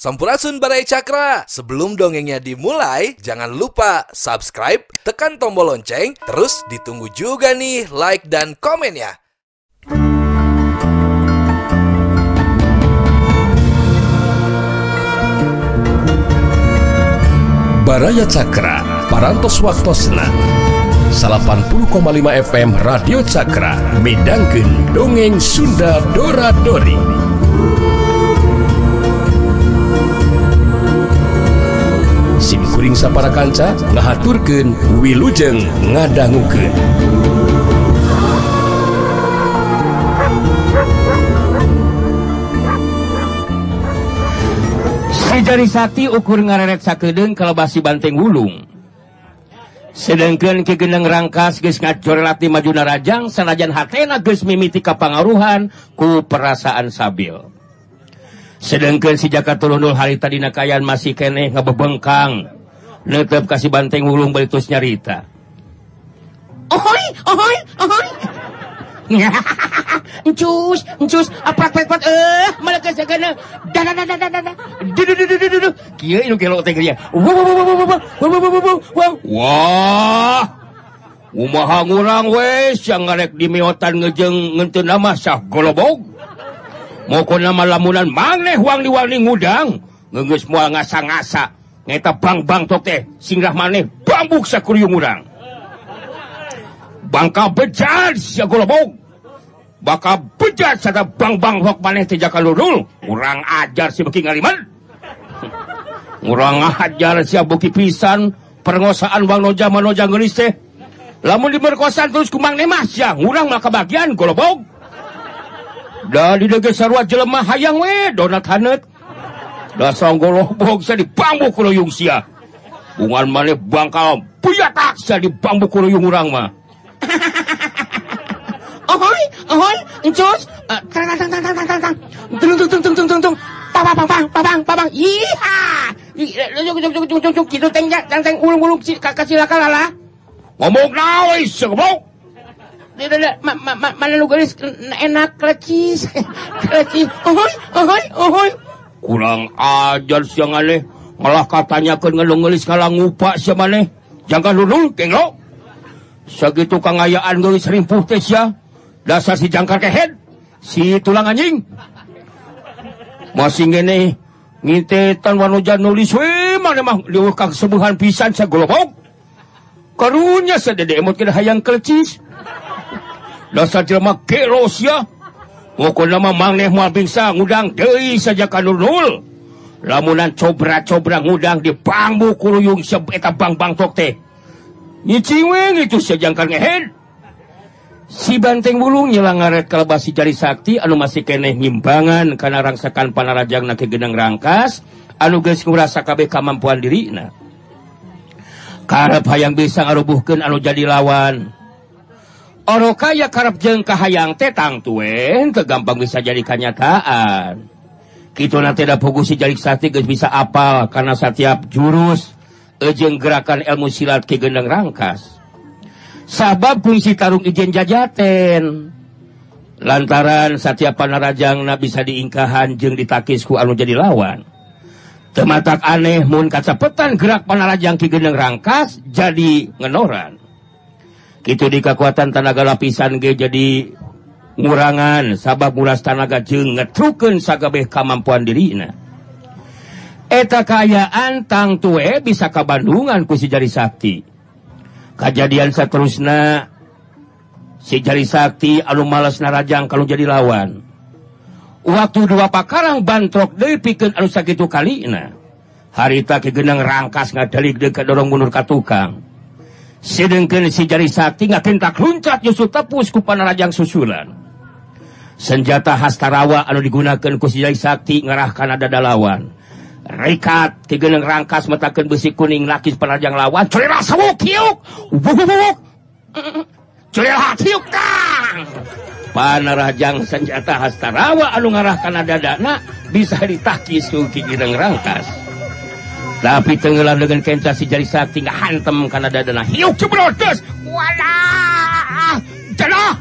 Sampurasun Barai Cakra. Sebelum dongengnya dimulai, jangan lupa subscribe, tekan tombol lonceng, terus ditunggu juga nih like dan komennya. Baraya Cakra, parantos waktosna. 80,5 FM Radio Cakra, midangkeun dongeng Sunda Dora Dori. kuring sapara kanca ngahaturken Wilujeng ngadangguken jari Sakti ukur ngareret sakeden kalebasi banteng wulung. Sedangkan kegeneng rangkas geus ngacorelati Majuna Rajang sanajan hatena geus mimiti kapangaruhan ku perasaan sabil. Sedangkan si Jaka Tulunul hari tadi nakayan masih kene ngebebengkang netep kasih banteng wulung balik terus nyarita. Ohoy ohoy ohoy Encus, encus, aprak prak eh, malah sagana. Da da da da da da da. dudu dudu dudu du du du du. Tega dia, kelo wow wow wah wah wah wah wah wah wah wah, umaha ngurang wes, yang ngarek di miotan ngejeng ngentun nama sah golobog, mau kau nama lamunan mangneh wang diwani ngudang, ngengus mual ngasa ngasa, nyata bang bang tok teh. Singrah maneh bambuk sakurium urang. Bangka bejat sia golobog bakal bejat sada bang bang hok maneh teh jaka lurul urang ajar si beki ngaliman urang ajar sia beki pisan. Perngosaan bang noja manoja geulis teh. Lamun dimerkosan terus kumang nemah sia. Urang mah kabagian golobog da di dege sarua jelema hayang we donat hanet dasonggolobok di bambu kuyung sia. Bungan maneh bangkal puya taksa di bambu kuyung urang mah. Ahoy, ahoy, encos, eh, tang tang tang tang tang tang. Tang, tung tung tung tung tung tung tung, papang papang papang papang, iya, eh, eh, jung jung jung jung jung jung, kita tengnya tang tang ulung ulung si kakak silakan lala, ngomong nawi sebok, Ma, ma, ma, mana lu garis enak keracis keracis ohoy ohoy ohoy kurang ajar siang aneh malah katanya ke ngelung-ngelis kalang ngupa siapa maneh jangan lulul kenglo segitu kangayaan gelis rimpuh teh sia dasar si jangkar kehead si tulang anjing. Masih ngene ngintetan wanujan nulis we maneh mah. Liweuh ka kesembuhan pisan sagolobok karunya sadede emot kena hayang kelcis. Dasar jelema kelos ya. bisa ngudang De saja kanurul lamunan cobra-cobra ngudang di pangbu kuluyung sebeta Bang Bangkok teh. Itu sejangkar ngehead. Si banteng bulu nyelang ngaret kalabasi jari sakti anu masih keneh ngimbangan karena rangsakan panarajang na kegenang rangkas anu geus ngurasa kabeh kamampuan diri nah. Karep hayang bisa ngarubuhkeun anu jadi lawan. Oro kaya karep jeng kahayang tetang tuen kegampang bisa jadi kenyataan. Kita nanti tidak fokus si jalik sati guys bisa apal karena setiap jurus ejeng gerakan ilmu silat ke gendeng rangkas. Sabab fungsi tarung ijen jajaten. Lantaran setiap panarajangna bisa diingkahan jeng ditakisku anu jadi lawan. Tematak aneh mun kacapetan gerak panarajang ke gendeng rangkas jadi ngenoran. itu di kekuatan tenaga lapisan ge jadi murangan sabah tenaga tanaga ngetrukeun sagabeh kemampuan dirina. Eta kayaan tang tue bisa ke Bandungan ku si jari sakti. Kejadian seterusnya si jari sakti anu malas narajang kalau jadi lawan. Waktu dua pakarang bantrok deui pikir anu sakit kali harita kegenang rangkas ngadalik dekat dorong mundur ka tukang. sidengken si jari Sakti ngakentak luncat justru tepus ku panarajang susulan. Senjata hastarawa anu digunakan ku si jari Sakti ngerahkan ada dalawan. Rekat tigeneng rangkas metakan besi kuning lakis panarajang lawan. Cerita sewuk kiuk wuk cerita kiuk kang panarajang senjata hastarawa anu ngarahkan ada dana bisa ditakis ku kigeneng rangkas. tapi tenggelam dengan kentasi jari sakti nggak hantem karena dadana hiuk cebrotes! Walah jelah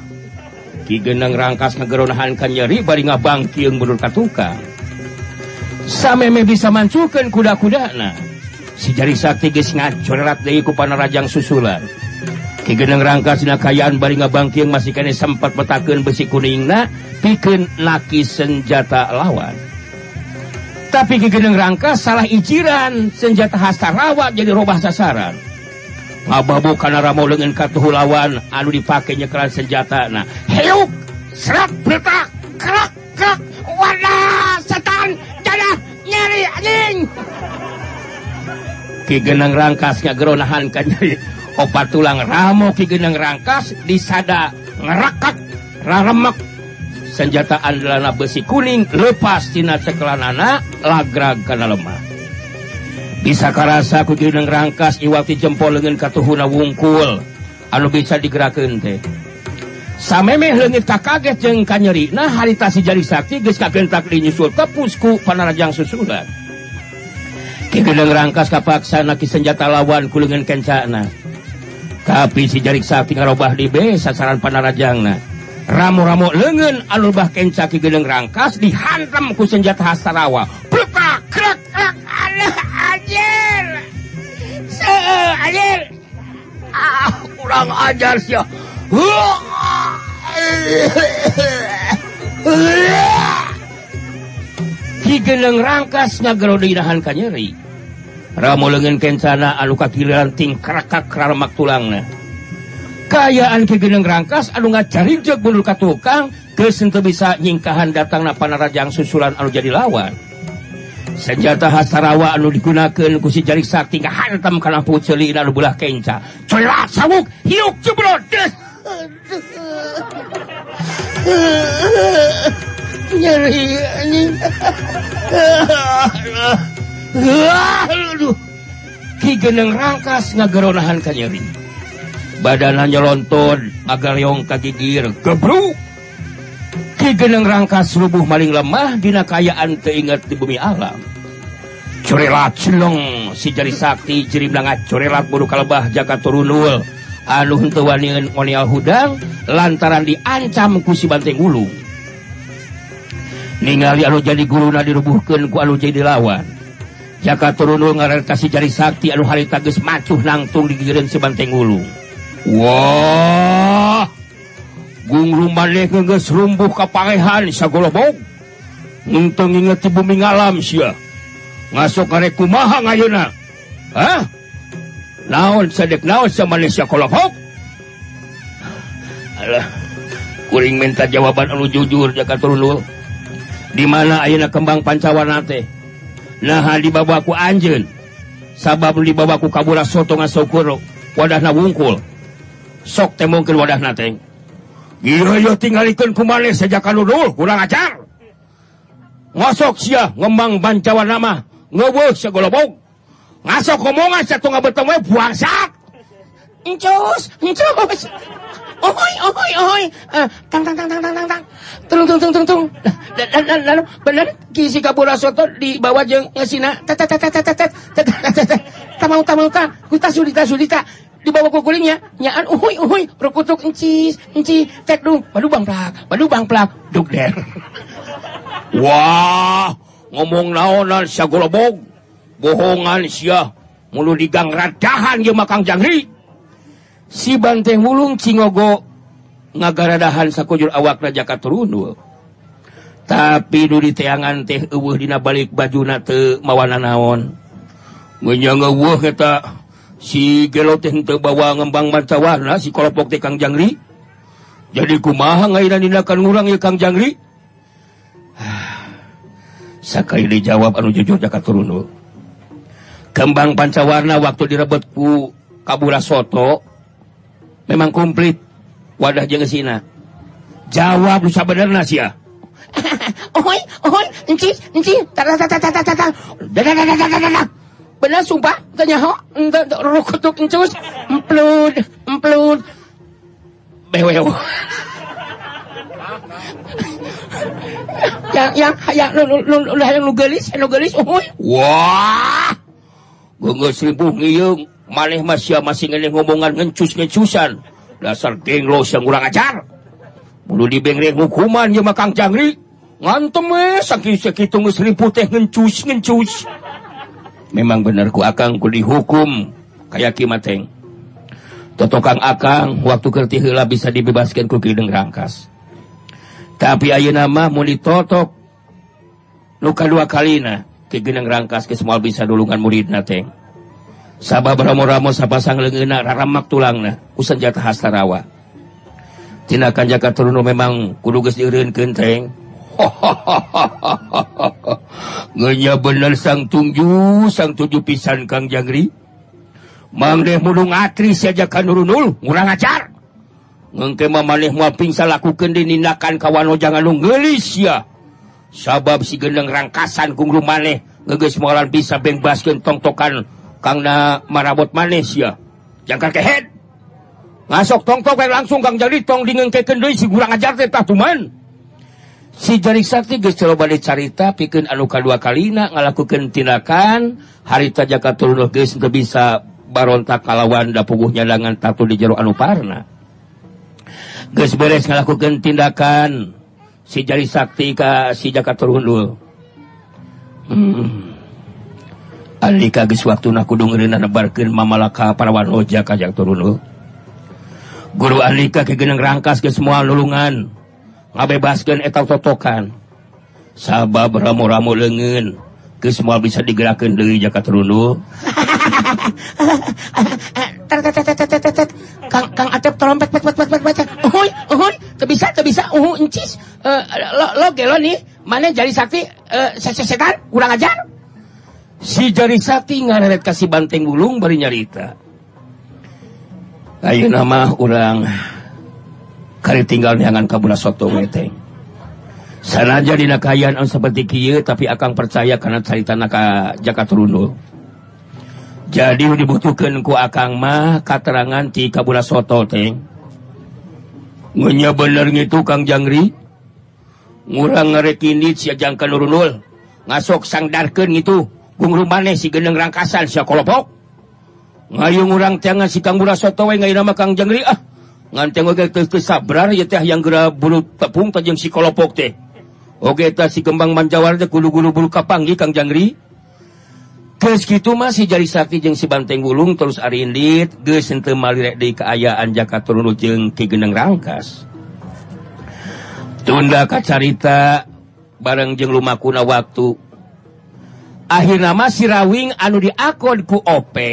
ki genang rangkas ngegeronahan kan nyeri bari ngabangkiung mundur ka tukang bisa mancukan kuda-kudana. Si jari sakti geus ngacorat deui ku panarajang susulan. Ki geneng rangkas dina kayaan bari ngabangkiung masih kene sempat petakeun besi kuningna pikeun laki senjata lawan. Tapi Kigeneng rangkas salah iciran senjata hasta rawat jadi robah sasaran. Ngababu karena ramo dengan katuhu lawan anu dipakainya keran senjata. Nah heuk serat bertak kerak kerak wadah setan jadah nyeri anjing. Ki Genang rangkasnya geronahan kan. Nyeri opat tulang ramo Ki rangkas disada ngerakak raremek senjata andalana besi kuning lepas tina cekelanana lagrag kana lemah. Bisa karasa ku Genang rangkas iwati jempol dengan katuhuna wungkul? Anu bisa digerakkan teh? Samemeh leungit kakaget jeung kanyeri nah harita si jari sakti geus kagentak dinyusul ke pusku panarajang susulan. Ki Genang rangkas kapaksana ki senjata lawan kulengan kencana. Tapi si jarik sakti ngarobah di be sasaran panarajangna ramu-ramu lengan alubah kencaki gedeng rangkas dihantam ku senjata hasarawa Sarawa. Buka, krek, krek, alah, anjir. Se, anjir. Ah, kurang ajar sih. Ki geleng rangkas ngagero dinahan kanyeri. Ramu lengan kencana aluka kiliran ting krakak karamak tulangna. kayaan kegeneng rangkas anu ngacarinjak bulu ka tukang kesentuh bisa nyingkahan datang na panarajang susulan anu jadi lawan. Senjata khas Tarawa anu digunakan kusi jarik sakti ngahantam kana puceli anu belah kenca. Celak sabuk hiuk jeblot nyeri anjing. Aduh. Ki geneng rangkas ngageronahan ka nyeri. badan nyelonton agariong kagigir gebru kigeneng rangkas rubuh maling lemah dina kayaan teingat di bumi alam. Curilat celong si jari sakti jeri belangat curilat buru kalebah jaga turunul. Anu henteu wanian monial hudang lantaran diancam ku si banteng ulung. Ningali anu jadi guruna dirubuhkeun ku anu jadi lawan. Jaka turunul ngaretas si jari sakti anu harita geus macuh nangtung digigireun si banteng ulung. Wah. Gungrung maneh geus rumbuh kapangehan sagolobog Untung inget di bumi ngalam sia. Ngasok karek kumaha ngayeuna Hah? Naon sadek naon sa Malaysia kolokok Alah Kuring minta jawaban anu jujur jaka turunul. Di mana ayeuna kembang pancawarna teh Nah di babaku anjeun. Sabab di babaku kabura soto ngasokuro wadahna wungkul. sok tem mungkin wadah nate tinggalkan kumaeh sejak kalau dulu kurang acar masuk si ngembang bancawan nama ngebul segolobog ngasok omongan satu nggak bertemu buang sak Incus, incus. Ohoy, ohoy, ohoy. Tang, tang, tang, tang, tang, tang, tang. Tung, tung, tung, tung, tung. Lalu, bener, kisi kapura soto di bawah jeng ngasina. Tat, tat, tat, tat, tat, tat, tat, tat, tat. Tamau, tamau, ka. Kuta sulita, sulita. Di bawah kukulingnya, nyaan, uhuy, uhuy. Rukutuk, encis, encis. Tek dung, badu bang plak, badu bang plak. Duk der. Wah, ngomong naonan siya golobog. Bohongan siya. Mulu digang radahan ye makang jangri. si Banteng Wulung Cingogo ngagaradahan sakujur awak Raja turun tapi du di teangan teh eueuh dina balik baju na mawana naon. Menyanggawuh kata si gelo teh bawa ngembang mancawarna si kolopok teh Kang Jangri. Jadi kumaha ngairan dinakan ngurang ya Kang Jangri? Sakali dijawab anu jujur jaka turun kembang pancawarna waktu direbutku kabula soto memang komplit wadah jeung sina. Jawab lu sabenerna sia. Oi, oi, enci, enci, tata tata tata tata. Dada dada dada dada. Benar sumpah, tanya ho, rukutuk encus, emplud, emplud. Bewew. yang yang yang lu lu lu lu gelis, lu gelis, oi. Wah. Geus ribuh ngieung maneh masih masih ngene ngomongan ngencus-ngencusan. Dasar genglos yang kurang ajar. Mulu dibengreng hukuman ya makang jangri. ngantem we saking geus riput teh ngencus ngencus memang bener ku akang ku dihukum kayak kimateng totokang akang waktu kerti heula bisa dibebaskan ku kideng rangkas tapi ayeuna mah mau ditotok luka dua kali na ke geneng rangkas ke semua bisa dulungan murid teng sabab Ramo-ramo sapasang leungeuna raramak tulangna. Ku senjata hastarawa tindakan jaka turun memang kudu geus dieureunkeun teng. Ngenya bener sang tungju sang tujuh pisan Kang Jangri. Mang deh mudung atri sajakan nurunul ngurang acar. Ngengke mamaneh moal pingsan lakukeun dinindakan kawan jangan nu geulis ya sabab si gendeng rangkasan kungru maneh ngegeus moalan bisa bengbaskeun tongtokan karena marabot Malaysia jangan kehead ngasok tong tong langsung kang jadi tong dingin ke kendoi si kurang ajar teh tuman. Si jari sakti geus coba dicarita pikeun anu kadua kalina ngalakukeun tindakan harita jaka turun geus teu bisa barontak kalawan da puguh nyadangan tatu di jero anu parna. Geus beres ngalakukeun tindakan si jari sakti ka si jaka turun dulu hmm. Alika geus waktuna kudu ngeureunana nebarkeun mamalaka parawan hoja ka jang turun Guru Alika ke geunang rangkas ke semua lulungan ngabebaskeun eta totokan. Sabab ramu-ramu leungeun ke semua bisa digerakkan deui jaka turun Kang Kang Atep tolong pet pet pet pet pet pet. Uhuy, uhuy, kebisa kebisa uhu encis. Eh, lo lo gelo nih, mana jadi sakti eh, setan kurang ajar. si jari sati ngaret kasih banteng bulung bari nyarita. Ayo nama orang kali tinggal jangan kabula soto weteng sana jadi nakayaan seperti kia tapi akan percaya karena cerita naka jaka turunul jadi dibutuhkan ku akang mah katerangan ti kabula soto teng Ngenya bener gitu Kang Jangri? Ngurang ngerekinit ini jangka nurunul ngasok sangdarkan gitu maneh si geneng rangkasan si kolopok. ngayung urang tiangan si kanggura soto we ngai nama kang jengri ah nganteng oge ke kesabrar ya teh yang geura bulu tepung tajeng si kolopok teh oge teh si kembang manjawar teh gulu gulu bulu kapanggi kang jengri Terus gitu si jari sakti jeng si banteng gulung terus arindit geus henteu malirek deui kaayaan jaka turun jeung ki geneng rangkas. Tunda kacarita bareng jeng lumakuna waktu akhir nama sirawing anu diakodku Ope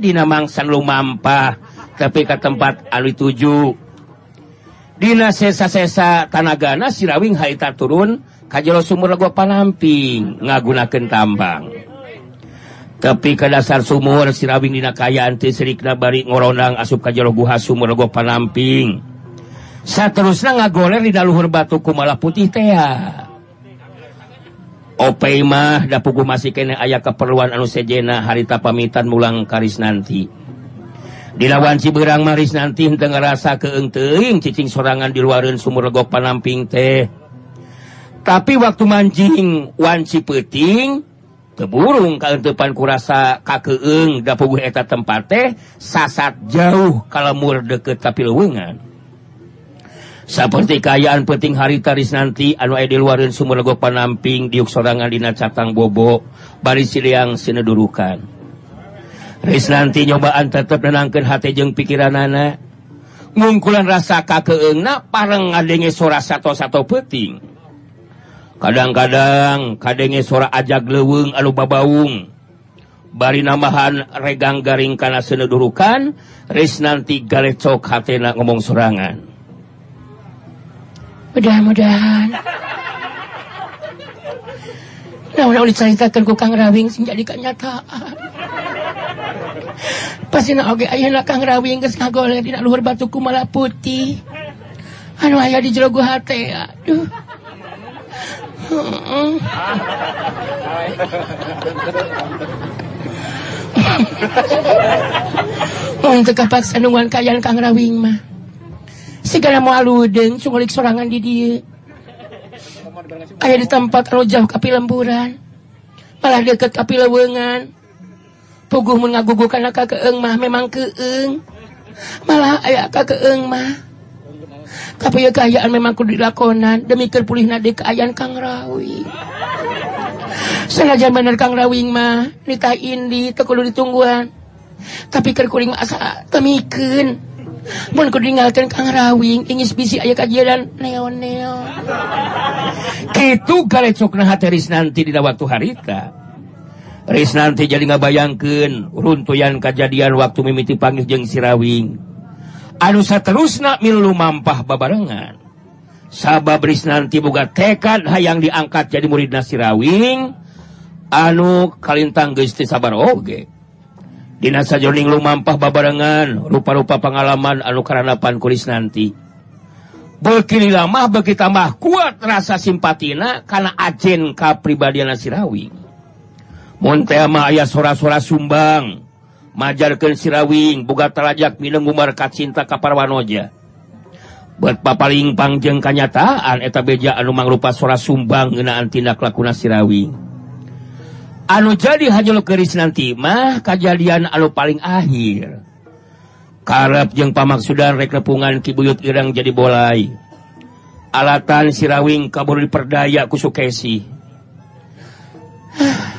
Dina mangsan Lumampah tapi ke tempat Ali 7 Dina sesa-sesa Tanagana Sirawing Haita turun Kajlo sumur Lego panamping ngagunakeun tambang. Tapi ke dasar sumur Sirawing Dina kayaan Tisrikna Bari ngoronang asup Kajlo Guha sumur Lego panamping saterusna ngagoler di daluhur batuku malah putih tea Opeimah da puguh masih kene ayah keperluan anu sejena harita pamitan mulang karis nanti. Dilawan Ciberang Maris nanti ngerasa keengteing cicing sorangan di luarin sumur legok panamping teh. Tapi waktu mancing wanci peting keburung kalau depan kurasa kakeeng da puguh eta tempat teh sasat jauh kalau mur deket tapi lewengan. seperti kayan peting hari taris nanti anu di luarin sumur lego panamping diuk sorangan dina catang bobo bari siliang sinedurukan. Ris nanti nyobaan tetap nenangkan hati jeng pikiran anak ngungkulan rasa kakeengna pareng ngadenge sora satu-satu peting kadang-kadang kadenge sora ajak leweng anu babaung. Bari namahan regang garing kana senedurukan Ris nanti galecok hatena ngomong sorangan. Mudah-mudahan Nah, udah diceritakan ku Kang Rawing sing jadi kenyataan. pasti na oge ayah nak kang rawing geus ngagoleh dina luhur batu kumala putih anu aya di jero gua hate aduh Wong teu kapaksa nungguan kayaan Kang Rawing mah. segala mualudeng cunglik sorangan di dia. Aya di tempat kalau jauh kapi lemburan. Malah deket kapi lewengan. Puguh mengagugukan kakak keeng mah memang keeng malah ayah kakak keeng mah. Tapi ya kayaan memang kudu dilakonan demi kerpulih nade keayaan kang rawi. Sengaja bener kang rawing mah nitah indi tekulu ditungguan. Tapi kerkuring asa temikin Mun kudu ninggalkeun Kang Rawing, ingis bisi aya kejadian neo-neo galecokna kalauris nanti di waktu harita Riz nanti jadi ngabayangkeun runtuyan kejadian waktu mimiti panggil jeng sirawing Rawing. Anu saterusna milu mampah babarengan sabab Riz nanti buka tekad hayang diangkat jadi murid Nasirawing anu kalintang gesti sabar oge okay. Dinasa Joning Lumampah babarengan rupa-rupa pengalaman anu karanapan kulis nanti. Berkiri lama bagi tambah kuat rasa simpatina karena ajen kapribadian pribadi Sirawi Montema ayah sora-sora sumbang majarkan Sirawing buka terajak minum umar kacinta kaparwanoja buat papaling pangjeng kenyataan eta beja anu mangrupa sora sumbang ngenaan tindak lakuna Sirawing Anu jadi hajul keris nanti mah kejadian anu paling akhir. Karep jeng pamaksudan rek nepungan kibuyut irang jadi bolai. Alatan sirawing kabur diperdaya kusukesi.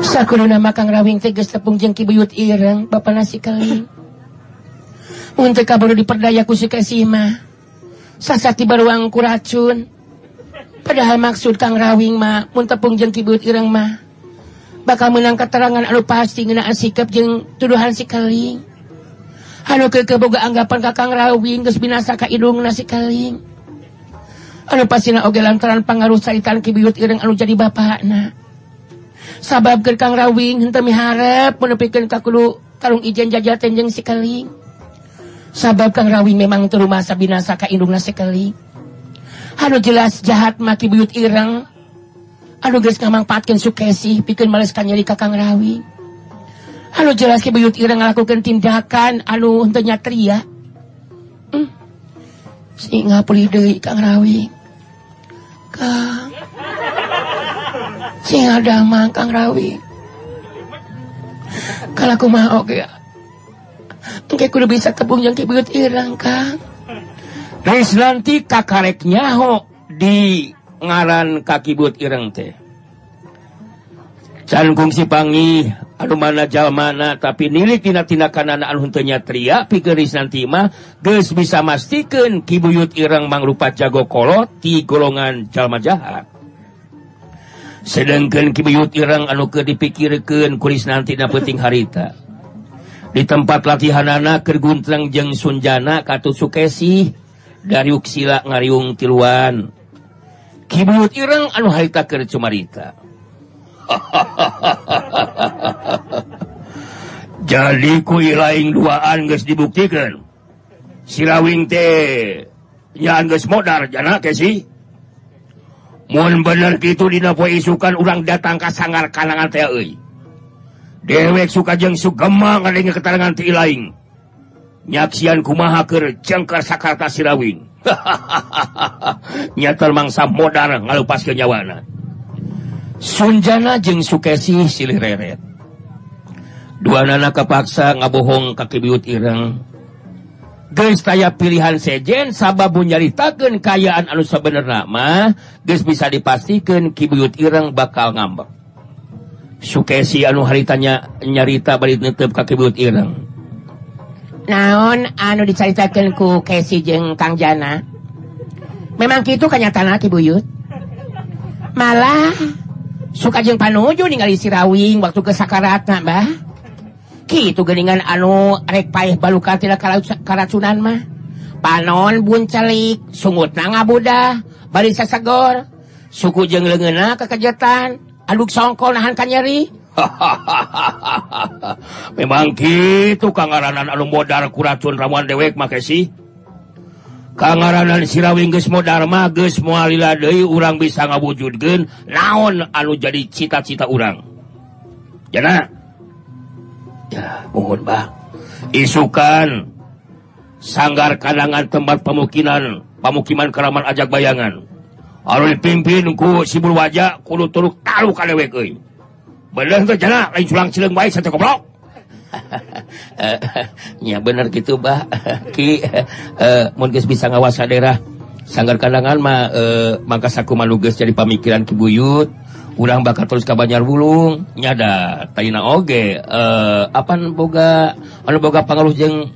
Sakuro nama Kang Rawing tegas tepung jeng kibuyut ireng Bapak nasi kaling Untuk kabur diperdaya ku si mah sasati beruang ku racun padahal maksud Kang Rawing mah mun tepung jeung kibut ireng mah bakal menang keterangan anu pasti ngeunaan sikap jeung tuduhan si keling anu keukeuh boga anggapan ka Kang Rawing geus binasa ka hidungna si keling anu pasina oge lantaran pangaruh saitan kibut ireng anu jadi bapakna. Sabab keur Kang Rawing henteu miharep menepikeun ka kudu tarung ijen jajaten jeung si keling Sabab Kang Rawing memang teu rumasa binasa ka indungna si Keling. Anu jelas jahat maki buyut ireng. Anu geus ngamangpaatkeun Sukesi pikeun males ka nyeri ka Kang Rawing. Anu jelas ki buyut ireng ngalakukeun tindakan anu henteu nyatria. Hmm. Si ngapuli deui Kang Rawing. Kang sing ada mang Kang Rawi kalau aku mau Engke kudu bisa tepung yang kibut irang kang. Rislanti kakarek nyaho di ngaran kakibut ireng teh. Can kungsi pangi anu mana jalmana tapi nilik tina tina anu henteu nyatria pikeris nanti mah geus bisa mastikeun kibuyut ireng mangrupa jago kolot ti golongan jalma jahat sedangkan kibuyut ireng anu ke dipikirkan kuris nanti na penting harita. di tempat latihan anak Kerguntlang jeng Sunjana Katu Sukesi dari Uksila ngariung tiluan. Kibut Ireng anu harita keur Cumarita. Jadi ku ilaing duaan geus dibuktikan. Sirawing teh nya geus modar jana kesi mun bener gitu dina poe isukan urang datang ke sangar kalangan teh euy. dewek sukajeng Sugemang adanya keterangan ti lain nyaksian kumaha jengkar Sakarta Sirawing nyater mangsa modar ngalupas ke nyawana. Sunjana jeng Sukesi silih reret dua nana kepaksa ngabohong kaki biut ireng. Guys saya pilihan sejen sabab nyaritakan kayaan anu sabenerna mah guys bisa dipastikan kibuyut ireng bakal ngambek. Sukesi anu haritanya nyarita balik ka kakibut Ireng. Naon anu diceritakan ku Kesi jeng Kang Jana? Memang gitu kenyataan lagi buyut. Malah suka jeng panuju ningali sirawing waktu ke sakaratna bah. Gitu geningan anu rek paih baluka tidak karacunan mah. Panon buncelik sungut na ngabuda balik sasagor. Suku jeng lengena kekejatan aduk songkol nahan kanyeri hahaha memang gitu kangaranan anu modar kuracun ramuan dewek make sih kangaranan sirawing geus modar mah geus moalila deui urang bisa ngawujudkeun naon anu jadi cita-cita urang. Jana ya mohon bah isukan sanggar kadangan tempat pemukiman pemukiman keraman ajak bayangan. pimpinku sibul wajah kudu turuk tahu kalewek jana lain sulang sileng baik satu goblok. ya bener gitu Bah Ki eh, mungkin bisa ngawasa daerah sanggar kandangan mah eh, mangkas aku maluges jadi pamikiran kibuyut urang bakal terus ke Banjar Wulung. Nyada Taina Oge eh apan boga anu boga pangaruh jeung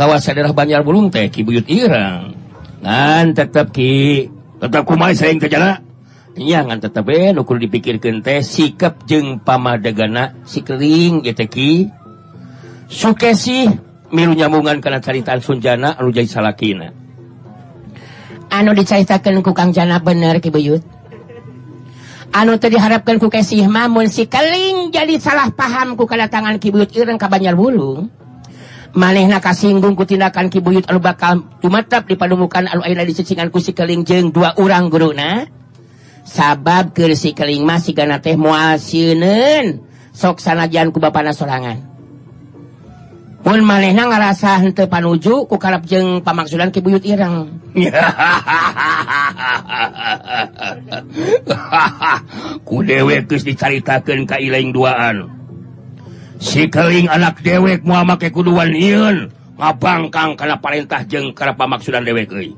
ngawasa daerah Banjar Wulung teh kibuyut irang ngan tetep Ki. kumai saya jangan tetap eh, ukur dipikirkan teh sikap jeng pamadagana sikering geteki suke sih milu nyambungan karena caritaan Sunjana Anujai salakina. Anu diceritakan kukang jana bener kibuyut anu tadi diharapkan ku kasih mamun si keling jadi salah paham ku kedatangan kibuyut ireng ka Banjar Bulung. manehna kasinggung ku tindakan Ki Buyut anu bakal tumatap di padumukan anu ayeuna dicucingan ku si keling jeung dua urang guruna. Sabab keur si keling mah sigana teh moal sieun. Sok sanajan ku bapana sorangan. Mun manehna ngarasa henteu panuju ku kalap jeung pamaksudan Ki Buyut ireng. ku dewe geus dicaritakeun ka ilaing duaan. sikeling anak dewek mua make kuduan Iun ngabangkang karena perintah jeng karena pamaksudan dewek euy.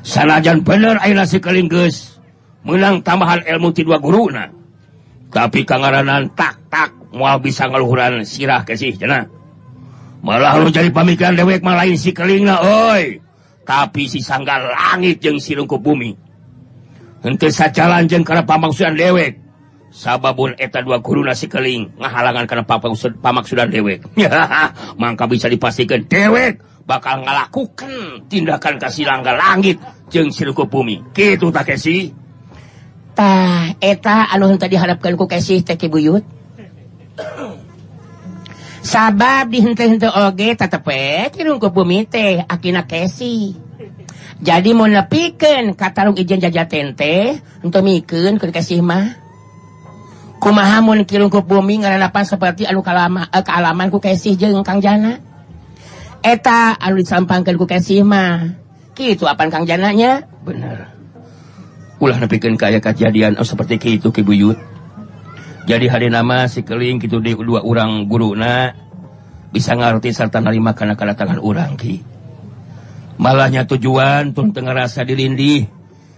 Sanajan bener ayeuna sikeling geus menang tambahan ilmu ti dua guruna. Tapi kangaranan tak tak moal bisa ngaluhuran sirah kesih cenah. Malah lu jadi pemikiran dewek mah lain sikelingna oi. Tapi si sangga langit jeng silungku bumi. Henteu sajalan jeng karena pamaksudan dewek. sababun eta dua guruna sikeling keling ngahalangan karena papa pamaksudan dewek. Maka bisa dipastikan dewek bakal ngalakukan tindakan kasih langga langit jeng sirku bumi. Gitu tak kesi. Tah eta anu henteu diharapkan ku Kesih teh buyut sabab dihente-hente oge tetep kirung ku bumi teh akina Kesih jadi mau nepikan katarung ijen jajatente untuk mikun Kesih mah. kumahamun kirung ke bumi ngaranapan seperti anu kalama eh, kaalaman ku kasih jeung Kang Jana. Eta anu disampangkeun ku kasih mah. Kitu apan Kang Jananya? Bener. Ulah nepikeun kaya kejadian oh, seperti kitu Ki Buyut. Jadi hari nama si keling kitu di dua orang guruna bisa ngerti serta nerima kana kedatangan urang ki. Malahnya tujuan tun teu rasa dirindih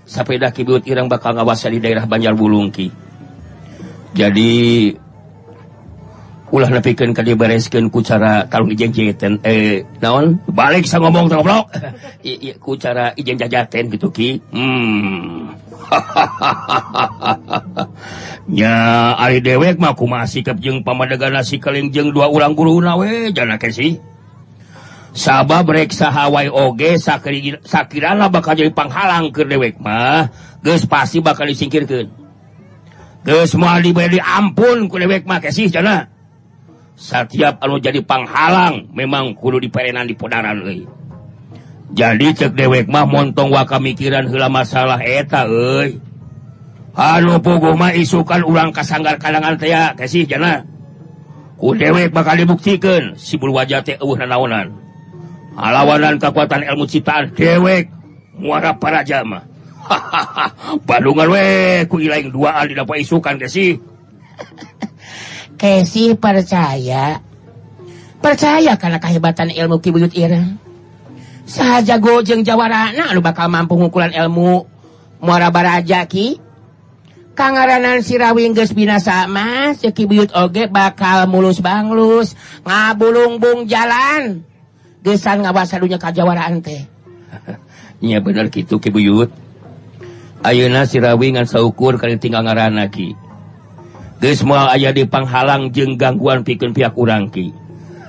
sapeda Ki Buyut irang bakal ngawasa di daerah Banjar Bulungki jadi ulah nepikeun ka dibereskeun ku cara tarung ijen jajaten eh naon? Balik sa ngomong terblok I, i, ku cara ijen jajaten gitu ki. Hmm. Nya ari dewek mah kumaha sikap jeung pamadegan si keling jeung dua urang guruna we. Jana kesi sabab rek sahawai oge sakirana bakal jadi panghalang ke dewek mah. Geus pasti bakal disingkirkeun. ampun setiap kalau jadi panghalang memang kudu diperenan di pedaran jadi cek dewek mah montong waka mikiran hela masalah eta Halugoma isukan ulang kasanggar kalangan tea kasih jana. Ku dewek bakal dibuktikan sibul wajah naonan. Halawanan kekuatan ilmu ciptaan dewek muara para jamaah. Bandungan we ku ilaing duaan di dapat isukan kesih Kesih percaya. Percaya karena kehebatan ilmu Ki Buyut ireng saja gojeng jawarana anu bakal mampu ngukulan ilmu. Muara baraja ki. Kangaranan sirawing geus binasa mah si Ki Buyut oge bakal mulus banglus ngabulung-bung jalan. Gesan ngabasa dunya kajawaraan teh. Nya bener gitu Ki Buyut. Ayeuna sirawingan saukur kali tinggal ngaranaki Geus moal aya di panghalang jeung gangguan pikeun pihak urang ki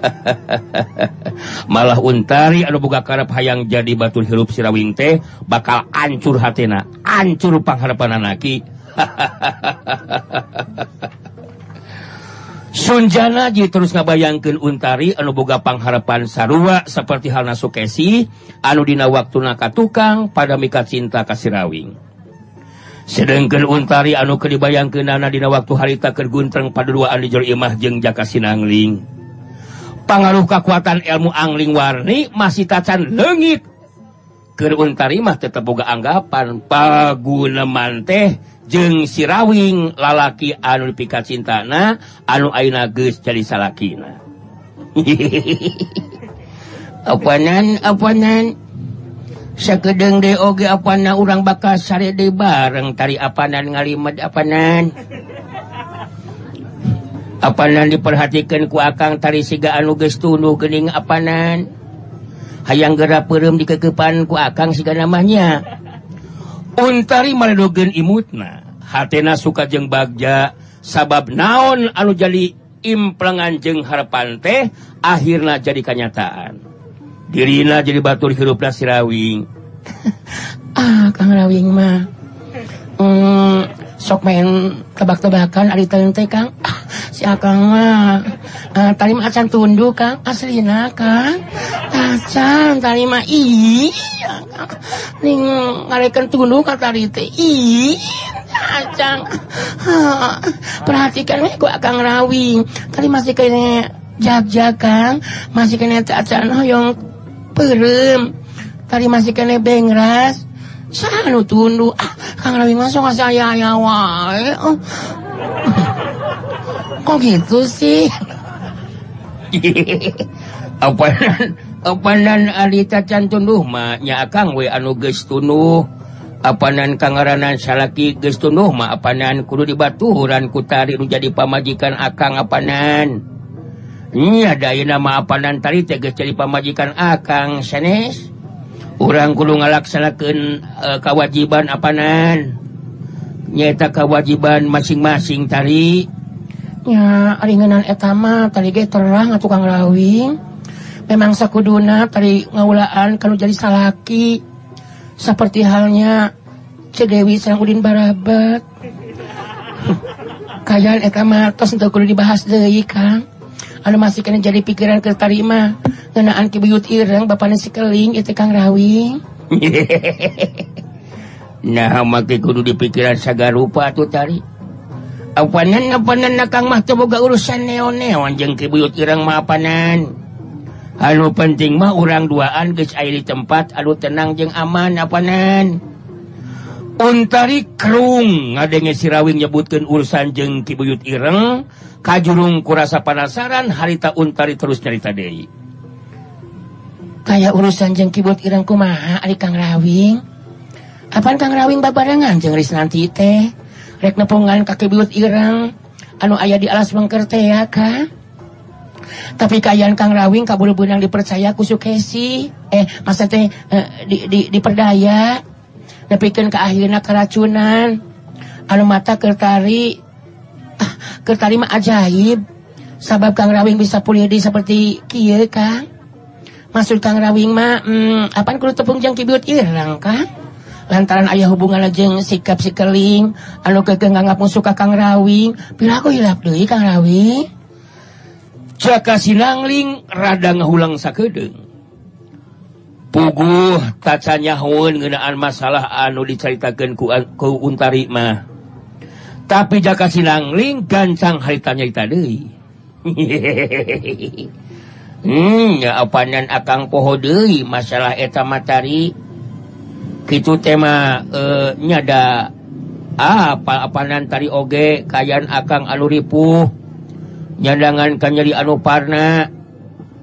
malah untari anu boga karep hayang jadi batur hirup sirawing teh bakal ancur hatena ancur pangharapanna Ki. Sunjana ji terus ngabayangkeun untari anu boga pangharapan sarua seperti halna Sukesi anu dina waktuna ka tukang pada mika cinta kasirawing. Sedengkeun Untari anu kebayang ke dina waktu harita keguntreng paduaan dijor Imah jeung jaka Sinangling. Pangaruh kekuatan ilmu angling warni masih tacan leungit. Keur untari mah tetap boga anggapan paguneman teh jeung sirawing lalaki anu pika cintana anu aina geus jadi salakina. Apanan apanan? sekedeng de oge apana urang bakal sare de bareng. Tari apanan ngalimet apanan? Apanan diperhatikan ku akang tari siga anu geus tunduh geuning apanan? Hayang geura peureum dikekepan ku akang siga namanya. Untari maledogeun imutna. Hatena suka jeung bagja. Sabab naon anu jadi implengan jeung harapan teh akhirna jadi kenyataan. Dirina jadi batur hirup Sirawing ah Kang Rawing mah. Hmm, sok main tebak-tebakan ari teh Kang. Ah, si Akang mah. Ah, tadi mah acan tunduk Kang. Aslina Kang. Acan tadi mah iya ning ngarekeun tunduk ka tadi teh iya acang perhatikan gue Kang Rawing. Tadi masih kena jag-jag Kang. Masih kena acan hoyong perem. Tadi masih kene bengras sanu tundu ah kang rawi masuk ngasih ayah ayah wae. Oh. kok gitu sih? Apa apanan alita can tunduh mah nya akang we anu geus tunduh apanan kangaranan salaki geus tunduh mah apanan kudu dibatuhuran ku tari nu jadi pamajikan akang apanan nama geus jadi pamajikan akang sanes. Orang kudu ngalaksanakan uh, e, kewajiban apanan? Nyata kewajiban masing-masing tarinya ringanan etama tadi terang tukang rawing memang sakuduna tadi ngaulaan kalau jadi salaki. Seperti halnya Cedewi Sangudin Barabat eta etama tos untuk kudu dibahas deh kang. anu masih kena jadi pikiran ke tarima. Ngenaan ki buyut ireng bapana si keling itu Kang Rawi. Nah make kudu dipikiran sagarupa tuh tari. Apanan apanan nakang mah teu boga urusan neon-neon. Jeung ki buyut ireng mah apanan? Anu penting mah orang duaan geus aya di tempat anu tenang jeung aman apanan? Untari kerung ngadenge sirawing nyebutkan urusan jeng kibuyut ireng kajurung kurasa panasaran harita Untari terus nyarita Dei kayak urusan jeng kibut Irang kumaha adik Kang Rawing? Apaan Kangrawing babarengan? Jeng nanti teh rek nepungan kaki kibut Irang anu ayah di alas bangkerte ya kah tapi kayaan Kangrawing kabur benang dipercaya ku Sukesi. Eh masa teh eh, di, di, diperdaya. Nepikeun ke akhirnya keracunan. Anu mata kertari ketarima ajaib. Sabab Kang Rawing bisa pulih di seperti kieu Kang. Maksud Kang Rawing mah hmm, apaan kudu tepung jang kibiut irang Kang? Lantaran ayah hubungan jeung sikap si keling anu kekeng musuh suka Kang Rawing. Pira aku hilap deui Kang Rawing. Caka sinangling rada ngahulang sakedeng puguh tacanya nyahun ngenaan masalah anu diceritakan ku, ku untarima tapi jaka silanglingling gancang haritanya tadi hmm, apanan akan poho deui masalah eta materi itu tema uh, eh, nyada ah, apa-apanan tari oge kayan akan aluripuh nyadangan kanyeri anu parna.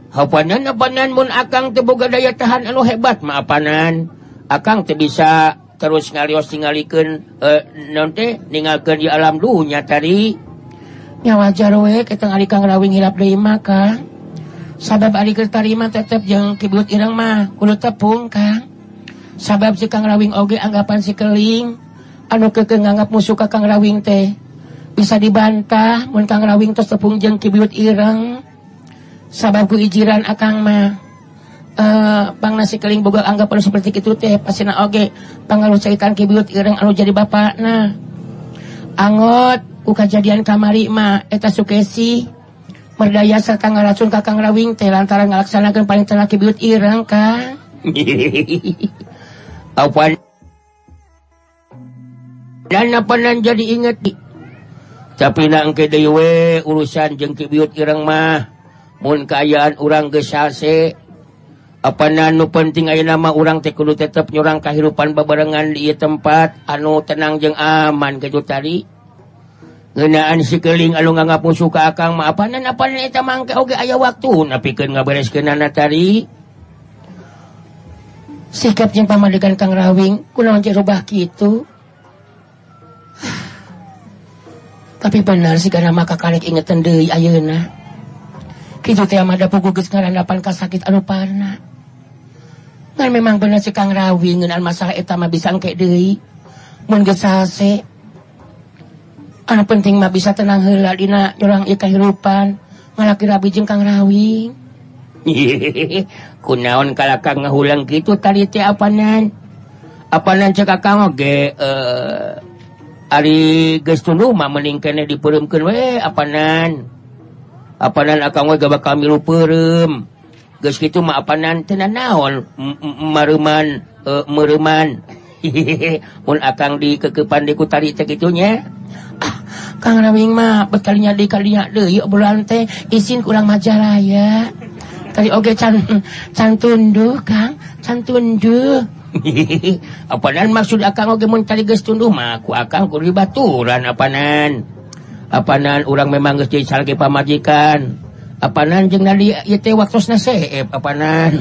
Hapanan apanan mun akan teboga daya tahan anu hebat maapanan akan bisa terus ngalios tinggalken uh, eh, nonte ninggalkeun di alam dunya tadi. Nya wajar we mah Kang. Sabab Alitarima tetap yang kibut Irang mah kudu tepung kang. Sabab si kang rawing oge anggapan si keling anu keke nganggap musuh ka Kang rawing teh. Bisa dibantah mun kang rawing tepung jeng kibut Irang sababku ijiran Akang mah. Uh, Bang nasi keling boga anggapan seperti itu teh pasina oge. Pangaruh caitan kibiut ireng anu jadi bapak nah ku kejadian kamari mah eta sukesi. Merdaya serta ngaracun kakang rawing teh lantaran ngalaksanakan paling telah kibiut ireng kang. Apa dan apa nan jadi inget? Tapi na engke dewe urusan jeung kibiut ireng mah mun kaayaan urang geus sase. apa nanu penting aya nama orang tekulu tetap nyurang kehidupan babarengan di tempat anu tenang jeung aman. Keju tadi. Ngenaan sikeling Alu nga ngapun suka akan maapanan apa aya waktu. Nggak tadi. Sikap yang pamadegan Kang Rawing kurang jerubah gitu tapi benar sih karena maka karek ingetan deui ayeuna. Kitu teh mah pugu geus ngarandapan ka sakit anu parna. Ngan memang bener si Kang Rawi ngenaan masalah eta mah bisa engke deui. Mun geus sase. Anu penting mah bisa tenang heula dina urang ieu kahirupan. Ngalaki Rabi jeung Kang Rawi. Kunaon kalakang ngahulang kitu tadi teh apanan? Apanan cek Kang oge uh, Ari geus tunduh mah mending kene dipeureumkeun we apanan? Apanan akang we ge bakal milu peureum. geus kitu mah naon teu uh, meruman. Hehehe mun akang di kekepan di kutari teh kitu nya. Ah, kang rawing mah bekalinya di kalinya deui bulan teh izin kurang majalaya tadi oge can can tunduh kang can tunduh apanan maksud akang oge mun cari geus tunduh mah? Ku akang ku baturan apanan. Apanan urang memang geus jadi salge pamajikan Apanan jeung nadi ieu teh waktosna seep eh, apanan.